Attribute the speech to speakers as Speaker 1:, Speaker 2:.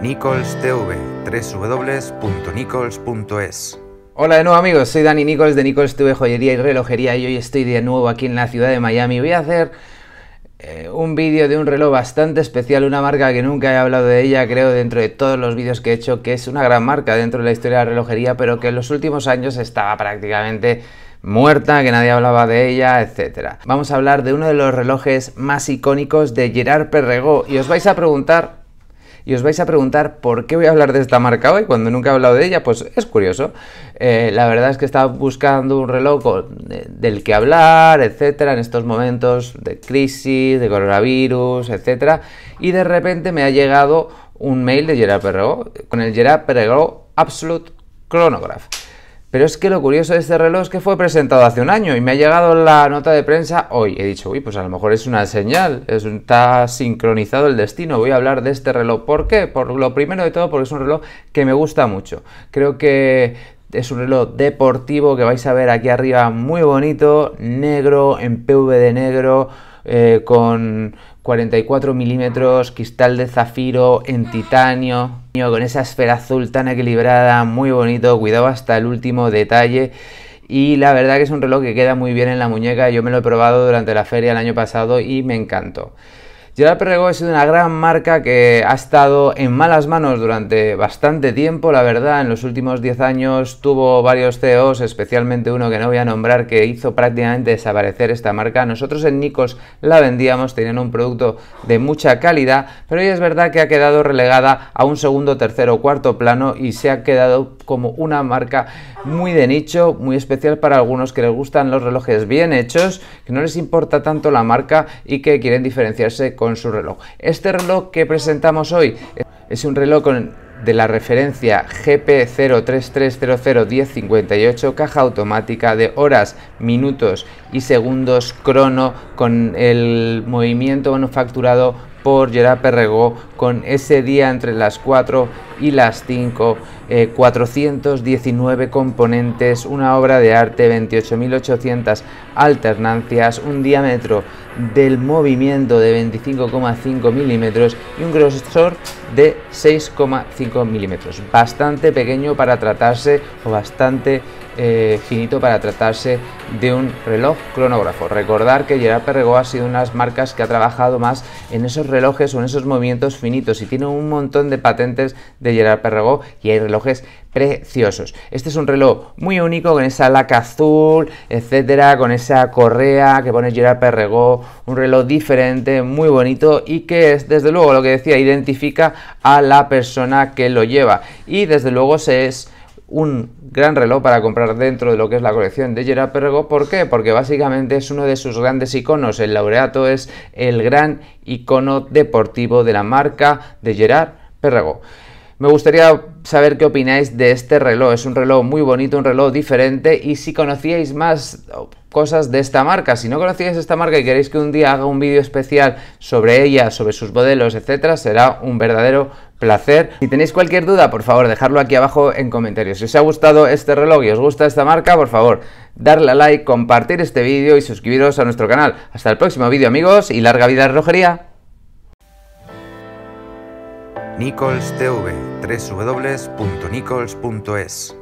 Speaker 1: Nichols TV, www.nichols.es.
Speaker 2: Hola de nuevo amigos, soy Dani Nichols de Nichols TV Joyería y Relojería y hoy estoy de nuevo aquí en la ciudad de Miami. Voy a hacer eh, un vídeo de un reloj bastante especial, una marca que nunca he hablado de ella, creo, dentro de todos los vídeos que he hecho, que es una gran marca dentro de la historia de la relojería, pero que en los últimos años estaba prácticamente muerta, que nadie hablaba de ella, etc. Vamos a hablar de uno de los relojes más icónicos de Gerard Perregaux y os vais a preguntar y os vais a preguntar por qué voy a hablar de esta marca hoy cuando nunca he hablado de ella, pues es curioso. Eh, la verdad es que estaba buscando un reloj del que hablar, etcétera, en estos momentos de crisis, de coronavirus, etcétera, y de repente me ha llegado un mail de Gerard Perregaux con el Gerard Perregaux Absolute Chronograph. Pero es que lo curioso de este reloj es que fue presentado hace un año y me ha llegado la nota de prensa hoy. He dicho, uy, pues a lo mejor es una señal, está sincronizado el destino. Voy a hablar de este reloj. ¿Por qué? Por lo primero de todo, porque es un reloj que me gusta mucho. Creo que es un reloj deportivo que vais a ver aquí arriba muy bonito, negro, en PV de negro, eh, con 44 milímetros, cristal de zafiro en titanio, con esa esfera azul tan equilibrada, muy bonito, cuidado hasta el último detalle. Y la verdad que es un reloj que queda muy bien en la muñeca, yo me lo he probado durante la feria el año pasado y me encantó. Gerard Perregaux es una gran marca que ha estado en malas manos durante bastante tiempo, la verdad, en los últimos 10 años tuvo varios CEOs, especialmente uno que no voy a nombrar, que hizo prácticamente desaparecer esta marca. Nosotros en Nikos la vendíamos, tenían un producto de mucha calidad, pero hoy es verdad que ha quedado relegada a un segundo, tercero o cuarto plano y se ha quedado como una marca muy de nicho, muy especial para algunos que les gustan los relojes bien hechos, que no les importa tanto la marca y que quieren diferenciarse con su reloj. Este reloj que presentamos hoy es un reloj de la referencia GP033001058, caja automática de horas, minutos y segundos crono con el movimiento manufacturado por Gerard Perregaux con ese día entre las 4 y las 5, 419 eh, componentes, una obra de arte, 28.800 alternancias, un diámetro del movimiento de 25,5 milímetros y un grosor de 6,5 milímetros. Bastante pequeño para tratarse o bastante eh, finito para tratarse de un reloj cronógrafo. Recordar que Gerard Perregaux ha sido una de las marcas que ha trabajado más en esos relojes o en esos movimientos finitos y tiene un montón de patentes de Gerard Perregaux y hay relojes preciosos. Este es un reloj muy único con esa laca azul, etcétera, con esa correa que pone Gerard Perregaux, un reloj diferente, muy bonito y que es desde luego lo que decía, identifica a la persona que lo lleva y desde luego se es un gran reloj para comprar dentro de lo que es la colección de Gerard Perregaux. ¿Por qué? Porque básicamente es uno de sus grandes iconos. El laureato es el gran icono deportivo de la marca de Gerard Perregaux. Me gustaría saber qué opináis de este reloj. Es un reloj muy bonito, un reloj diferente y si conocíais más cosas de esta marca. Si no conocíais esta marca y queréis que un día haga un vídeo especial sobre ella, sobre sus modelos, etcétera, será un verdadero placer. Si tenéis cualquier duda, por favor, dejadlo aquí abajo en comentarios. Si os ha gustado este reloj y os gusta esta marca, por favor, darle a like, compartir este vídeo y suscribiros a nuestro canal. Hasta el próximo vídeo, amigos, y larga vida relojería.
Speaker 1: Nichols TV, www.nichols.es